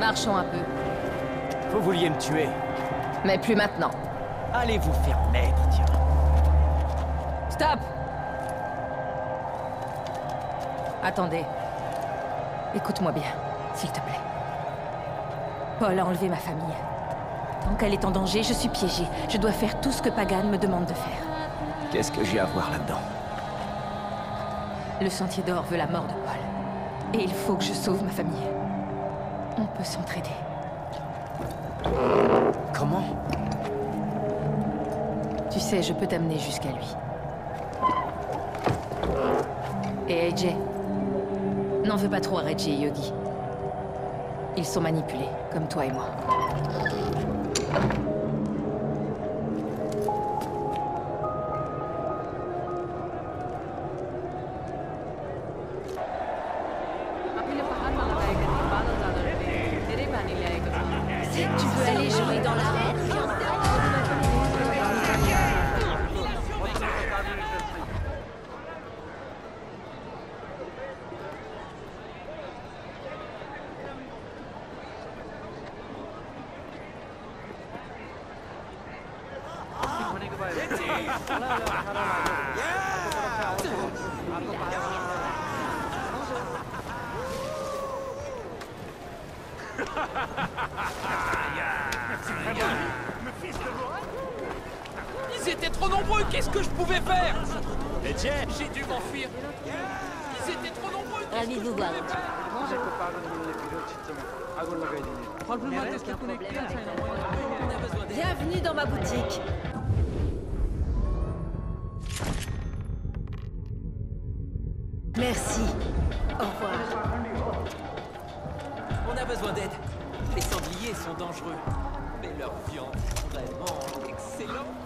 Marchons un peu. Vous vouliez me tuer. Mais plus maintenant. Allez vous faire mettre, tiens. Stop Attendez. Écoute-moi bien, s'il te plaît. Paul a enlevé ma famille. Tant qu'elle est en danger, je suis piégée. Je dois faire tout ce que Pagan me demande de faire. Qu'est-ce que j'ai à voir là-dedans? Le Sentier d'Or veut la mort de Paul. Et il faut que je sauve ma famille. On peut s'entraider. Comment? Tu sais, je peux t'amener jusqu'à lui. Et AJ N'en veux pas trop à Reggie et Yogi. Ils sont manipulés, comme toi et moi. Tu veux aller jouer dans la Ils étaient trop nombreux, qu'est-ce que je pouvais faire? Et j'ai dû m'enfuir. Ils étaient trop nombreux. Ravi de vous voir. Bienvenue dans ma boutique. Merci. Au revoir. Besoin d'aide. Les sangliers sont dangereux. Mais leur viande est vraiment excellente.